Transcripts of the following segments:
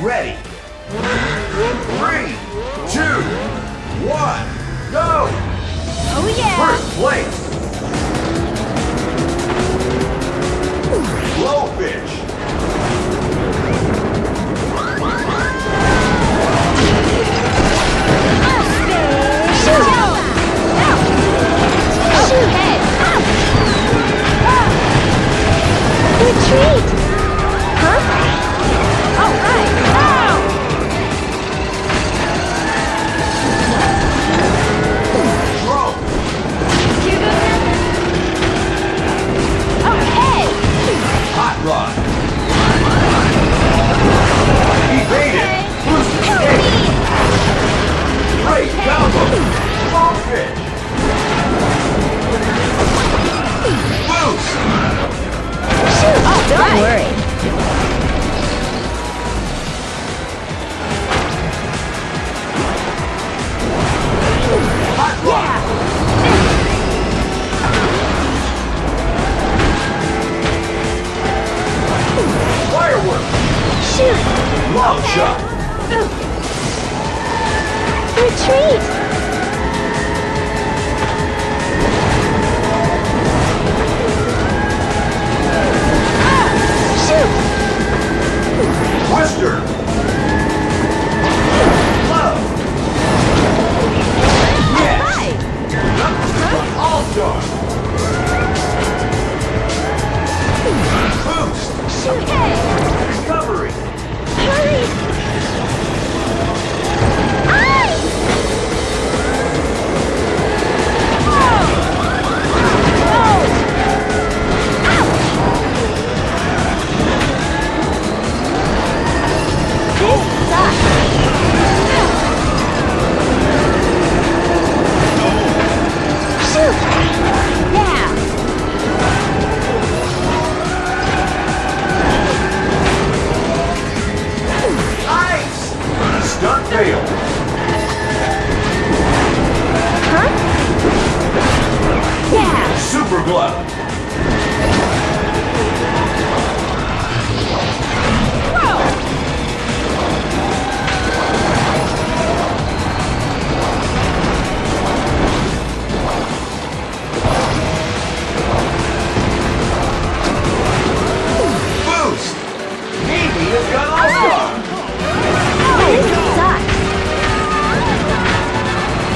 Ready. Three, two, one, go! Oh yeah! First place! Don't worry. Yeah! Fireworks! Shoot! Long okay. shot! Retreat!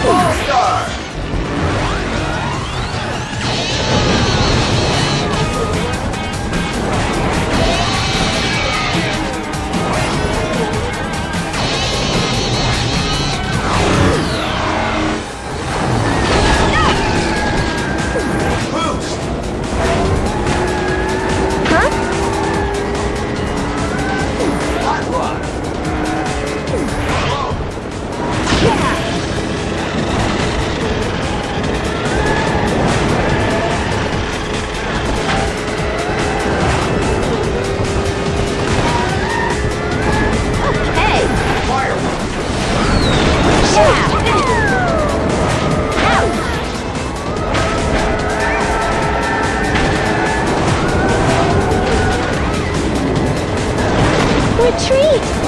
All-Star! treat!